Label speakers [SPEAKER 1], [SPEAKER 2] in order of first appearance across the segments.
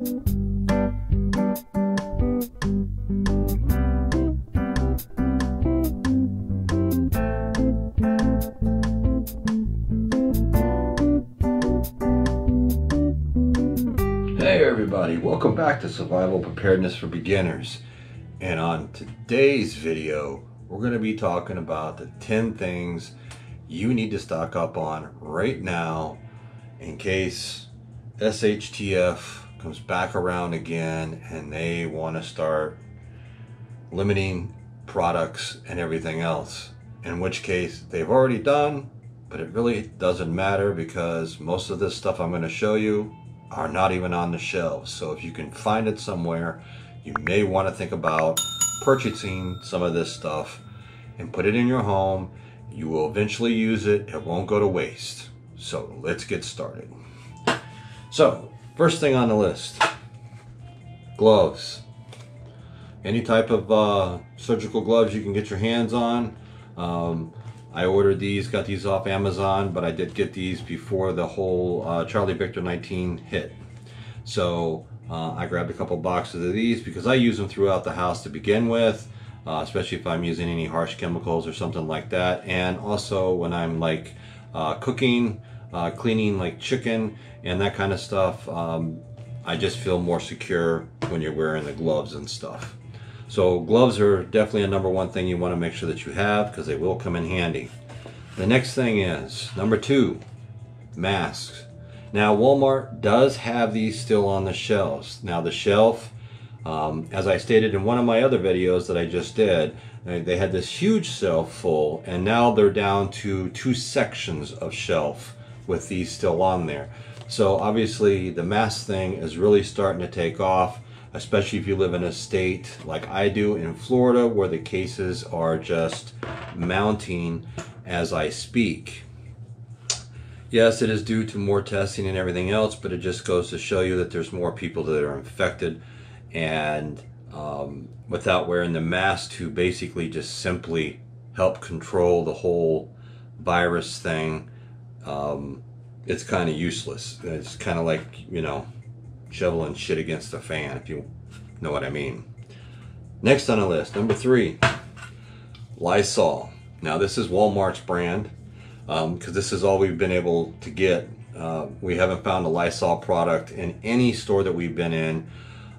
[SPEAKER 1] Hey everybody, welcome back to Survival Preparedness for Beginners. And on today's video, we're going to be talking about the 10 things you need to stock up on right now in case SHTF comes back around again and they want to start limiting products and everything else. In which case, they've already done, but it really doesn't matter because most of this stuff I'm going to show you are not even on the shelves. So if you can find it somewhere, you may want to think about purchasing some of this stuff and put it in your home. You will eventually use it. It won't go to waste. So let's get started. So first thing on the list, gloves. Any type of uh, surgical gloves you can get your hands on. Um, I ordered these, got these off Amazon, but I did get these before the whole uh, Charlie Victor 19 hit. So uh, I grabbed a couple boxes of these because I use them throughout the house to begin with, uh, especially if I'm using any harsh chemicals or something like that. And also when I'm like uh, cooking, uh, cleaning like chicken and that kind of stuff, um, I just feel more secure when you're wearing the gloves and stuff. So gloves are definitely a number one thing you want to make sure that you have because they will come in handy. The next thing is number two, masks. Now Walmart does have these still on the shelves. Now the shelf, um, as I stated in one of my other videos that I just did, they had this huge shelf full and now they're down to two sections of shelf with these still on there. So obviously the mask thing is really starting to take off especially if you live in a state like I do in Florida where the cases are just mounting as I speak. Yes, it is due to more testing and everything else, but it just goes to show you that there's more people that are infected and um, without wearing the mask to basically just simply help control the whole virus thing, um, it's kind of useless. It's kind of like, you know, shoveling shit against a fan, if you know what I mean. Next on the list, number three, Lysol. Now this is Walmart's brand because um, this is all we've been able to get. Uh, we haven't found a Lysol product in any store that we've been in.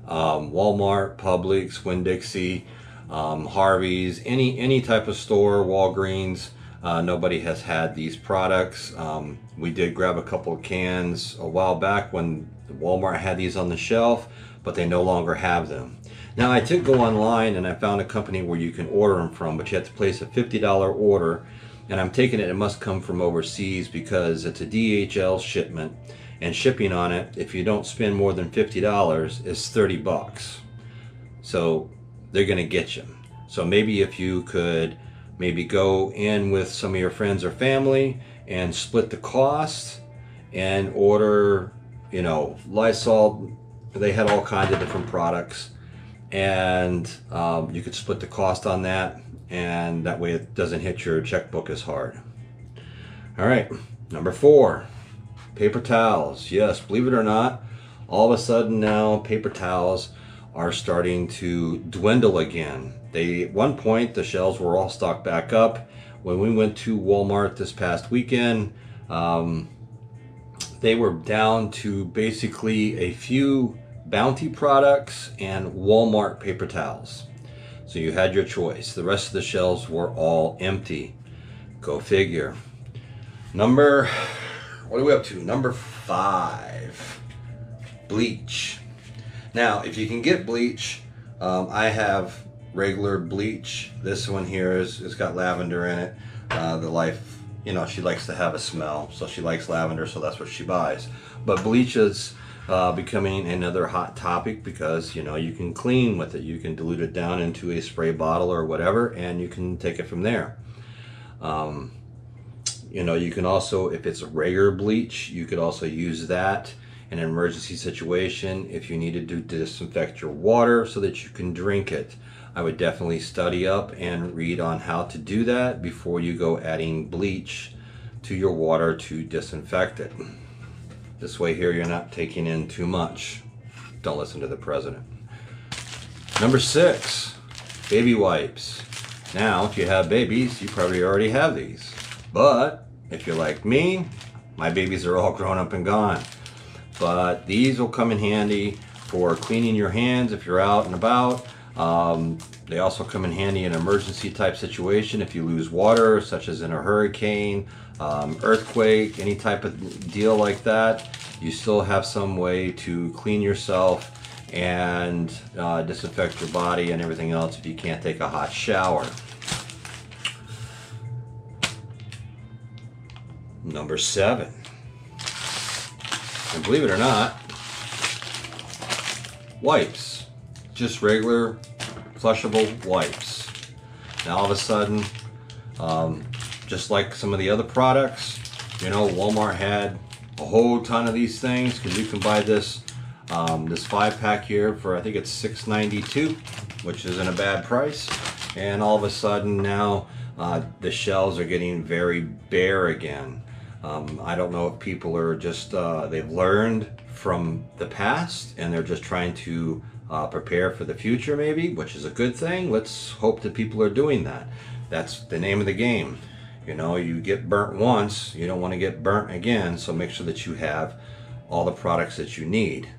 [SPEAKER 1] Um, Walmart, Publix, Winn-Dixie, um, Harvey's, any any type of store, Walgreens. Uh, nobody has had these products. Um, we did grab a couple of cans a while back when Walmart had these on the shelf, but they no longer have them. Now I did go online and I found a company where you can order them from, but you have to place a $50 order. And I'm taking it, it must come from overseas because it's a DHL shipment and shipping on it, if you don't spend more than $50, is 30 bucks. So they're gonna get you. So maybe if you could maybe go in with some of your friends or family and split the cost and order you know, Lysol, they had all kinds of different products and um, you could split the cost on that and that way it doesn't hit your checkbook as hard. All right, number four, paper towels. Yes, believe it or not, all of a sudden now paper towels are starting to dwindle again. They at one point the shelves were all stocked back up. When we went to Walmart this past weekend, um, they were down to basically a few Bounty products and Walmart paper towels. So you had your choice. The rest of the shelves were all empty. Go figure. Number, what are we up to? Number five, bleach. Now, if you can get bleach, um, I have regular bleach. This one here is, it's got lavender in it. Uh, the Life you know, she likes to have a smell, so she likes lavender, so that's what she buys. But bleach is uh, becoming another hot topic because, you know, you can clean with it. You can dilute it down into a spray bottle or whatever, and you can take it from there. Um, you know, you can also, if it's regular bleach, you could also use that in an emergency situation if you needed to disinfect your water so that you can drink it. I would definitely study up and read on how to do that before you go adding bleach to your water to disinfect it. This way here you're not taking in too much. don't listen to the president. Number six, baby wipes. Now, if you have babies, you probably already have these. But if you're like me, my babies are all grown up and gone. But these will come in handy for cleaning your hands if you're out and about. Um, they also come in handy in emergency type situation if you lose water, such as in a hurricane, um, earthquake, any type of deal like that. You still have some way to clean yourself and uh, disinfect your body and everything else if you can't take a hot shower. Number seven. And believe it or not, wipes. Just regular flushable wipes. Now all of a sudden, um, just like some of the other products, you know, Walmart had a whole ton of these things because you can buy this um, this five pack here for I think it's $6.92, which isn't a bad price. And all of a sudden now uh, the shelves are getting very bare again. Um, I don't know if people are just, uh, they've learned from the past and they're just trying to uh, prepare for the future maybe, which is a good thing. Let's hope that people are doing that. That's the name of the game. You know, you get burnt once, you don't want to get burnt again, so make sure that you have all the products that you need.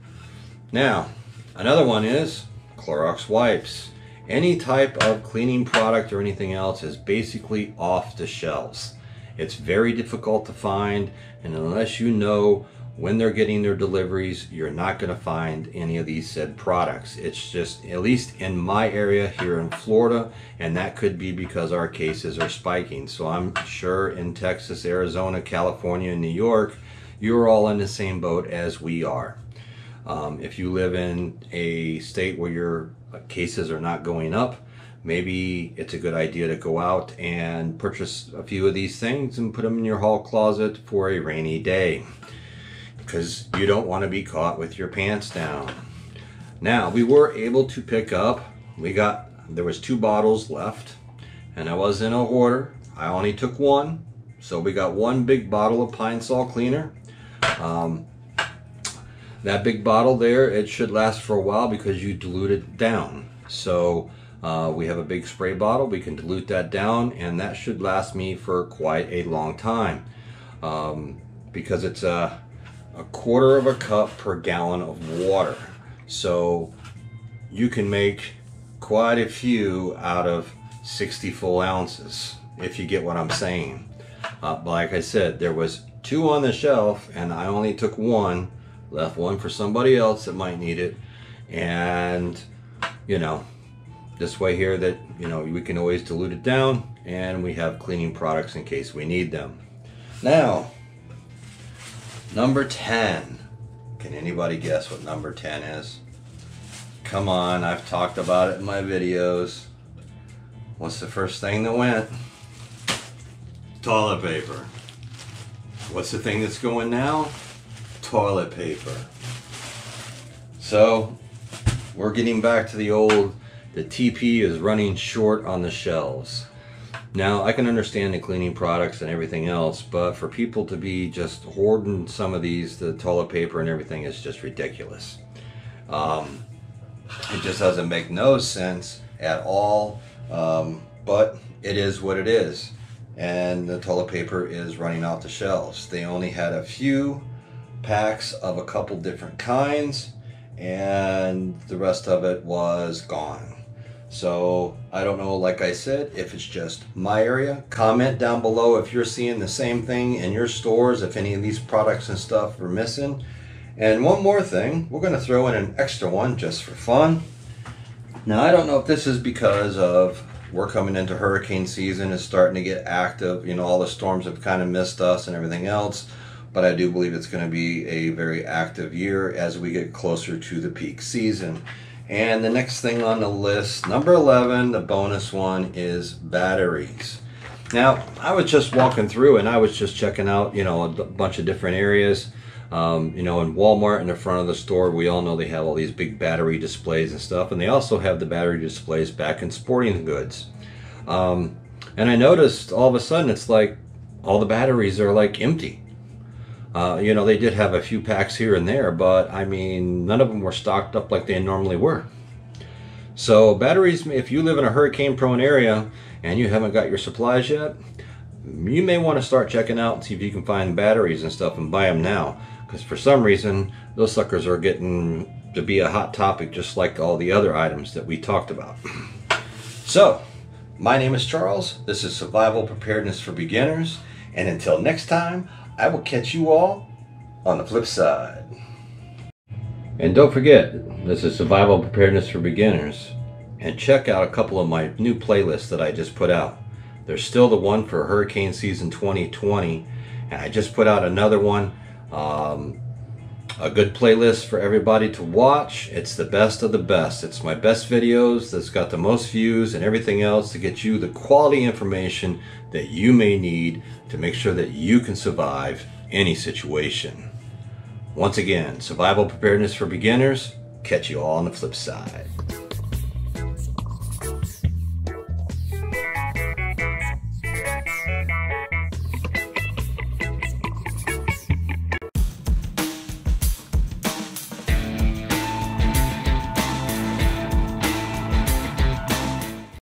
[SPEAKER 1] Now, another one is Clorox wipes. Any type of cleaning product or anything else is basically off the shelves. It's very difficult to find, and unless you know when they're getting their deliveries, you're not going to find any of these said products. It's just, at least in my area here in Florida, and that could be because our cases are spiking. So I'm sure in Texas, Arizona, California, and New York, you're all in the same boat as we are. Um, if you live in a state where your cases are not going up, maybe it's a good idea to go out and purchase a few of these things and put them in your hall closet for a rainy day because you don't want to be caught with your pants down. Now, we were able to pick up, we got, there was two bottles left, and I was in a hoarder. I only took one, so we got one big bottle of Pine Sol Cleaner. Um, that big bottle there, it should last for a while because you dilute it down. So uh, we have a big spray bottle, we can dilute that down, and that should last me for quite a long time. Um, because it's a a quarter of a cup per gallon of water. So you can make quite a few out of 60 full ounces, if you get what I'm saying. Uh, like I said, there was two on the shelf and I only took one, left one for somebody else that might need it. And, you know, this way here that, you know, we can always dilute it down and we have cleaning products in case we need them. Now, Number 10. Can anybody guess what number 10 is? Come on, I've talked about it in my videos. What's the first thing that went? Toilet paper. What's the thing that's going now? Toilet paper. So, we're getting back to the old, the TP is running short on the shelves. Now, I can understand the cleaning products and everything else, but for people to be just hoarding some of these, the toilet paper and everything is just ridiculous. Um, it just doesn't make no sense at all, um, but it is what it is. And the toilet paper is running off the shelves. They only had a few packs of a couple different kinds, and the rest of it was gone. So I don't know, like I said, if it's just my area. Comment down below if you're seeing the same thing in your stores, if any of these products and stuff are missing. And one more thing, we're going to throw in an extra one just for fun. Now I don't know if this is because of we're coming into hurricane season, it's starting to get active, you know, all the storms have kind of missed us and everything else. But I do believe it's going to be a very active year as we get closer to the peak season. And the next thing on the list, number 11, the bonus one is batteries. Now, I was just walking through and I was just checking out, you know, a bunch of different areas. Um, you know, in Walmart in the front of the store, we all know they have all these big battery displays and stuff. And they also have the battery displays back in sporting goods. Um, and I noticed all of a sudden it's like all the batteries are like empty. Uh, you know, they did have a few packs here and there, but I mean, none of them were stocked up like they normally were. So batteries, if you live in a hurricane prone area and you haven't got your supplies yet, you may want to start checking out and see if you can find batteries and stuff and buy them now. Because for some reason, those suckers are getting to be a hot topic just like all the other items that we talked about. So, my name is Charles. This is Survival Preparedness for Beginners. And until next time, I will catch you all on the flip side. And don't forget, this is Survival Preparedness for Beginners. And check out a couple of my new playlists that I just put out. There's still the one for hurricane season 2020. And I just put out another one. Um, a good playlist for everybody to watch. It's the best of the best. It's my best videos that's got the most views and everything else to get you the quality information that you may need to make sure that you can survive any situation. Once again, survival preparedness for beginners. Catch you all on the flip side.